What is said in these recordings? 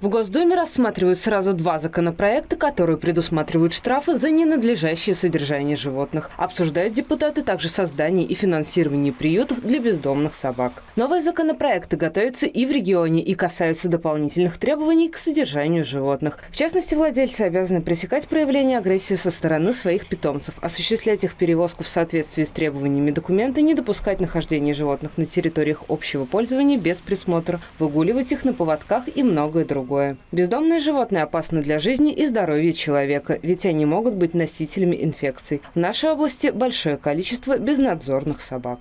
В Госдуме рассматривают сразу два законопроекта, которые предусматривают штрафы за ненадлежащее содержание животных. Обсуждают депутаты также создание и финансирование приютов для бездомных собак. Новые законопроекты готовятся и в регионе и касаются дополнительных требований к содержанию животных. В частности, владельцы обязаны пресекать проявление агрессии со стороны своих питомцев, осуществлять их перевозку в соответствии с требованиями документа, не допускать нахождения животных на территориях общего пользования без присмотра, выгуливать их на поводках и многое другое другое. Бездомные животные опасны для жизни и здоровья человека, ведь они могут быть носителями инфекций. В нашей области большое количество безнадзорных собак.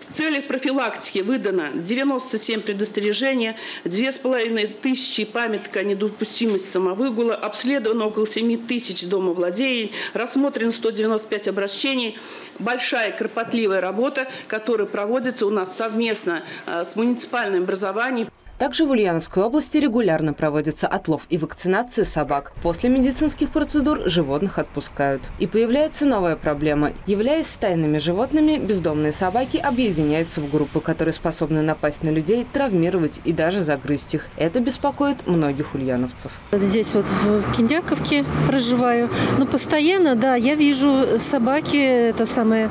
В целях профилактики выдано 97 предостережений, 2500 памятка о недопустимости самовыгула, обследовано около 7 тысяч домовладений, рассмотрено 195 обращений. Большая кропотливая работа, которая проводится у нас совместно э, с муниципальным образованием. Также в Ульяновской области регулярно проводится отлов и вакцинация собак. После медицинских процедур животных отпускают. И появляется новая проблема. Являясь стайными животными, бездомные собаки объединяются в группы, которые способны напасть на людей, травмировать и даже загрызть их. Это беспокоит многих ульяновцев. Здесь вот в Киндяковке проживаю. Но постоянно, да, я вижу собаки, это самые,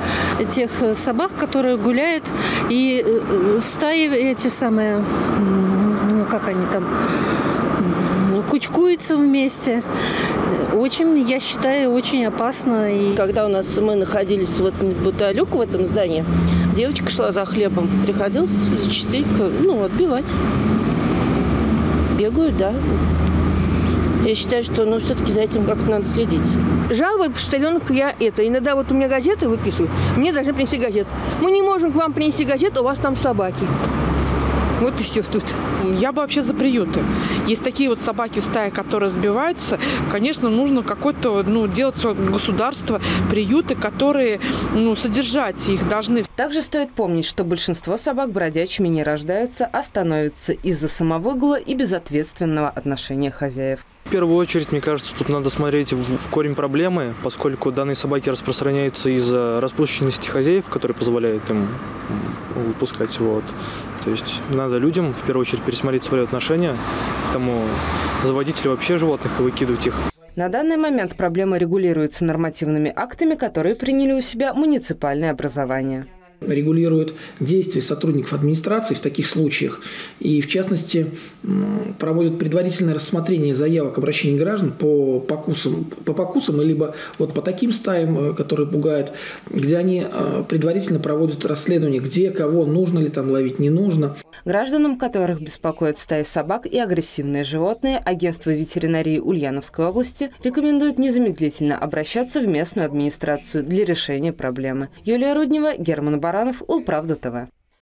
тех собак, которые гуляют, и э, стаи эти самые как они там кучкуются вместе. Очень, я считаю, очень опасно. И... Когда у нас мы находились вот Буталюк в этом здании, девочка шла за хлебом. Приходилось частенько, ну, отбивать. Бегают, да. Я считаю, что ну, все-таки за этим как-то надо следить. Жалобы почтальонок я это. Иногда вот у меня газеты выписывают, мне должны принести газету. Мы не можем к вам принести газету, у вас там собаки. Вот и все тут. Я бы вообще за приюты. Есть такие вот собаки в стае, которые сбиваются. Конечно, нужно какое-то, ну, делать государство, приюты, которые, ну, содержать их должны. Также стоит помнить, что большинство собак бродячими не рождаются, а становятся из-за самовыгула и безответственного отношения хозяев. В первую очередь, мне кажется, тут надо смотреть в, в корень проблемы, поскольку данные собаки распространяются из-за распущенности хозяев, которые позволяют им выпускать. Вот. То есть надо людям в первую очередь пересмотреть свои отношения к тому, заводить ли вообще животных и выкидывать их. На данный момент проблема регулируется нормативными актами, которые приняли у себя муниципальное образование регулирует действия сотрудников администрации в таких случаях и, в частности, проводит предварительное рассмотрение заявок обращений граждан по покусам, по покусам либо вот по таким стаям, э, которые пугают, где они э, предварительно проводят расследование, где, кого, нужно ли там ловить, не нужно. Гражданам, которых беспокоят стаи собак и агрессивные животные, агентство ветеринарии Ульяновской области рекомендует незамедлительно обращаться в местную администрацию для решения проблемы. Юлия Руднева, Герман Баранов, Улправда ТВ.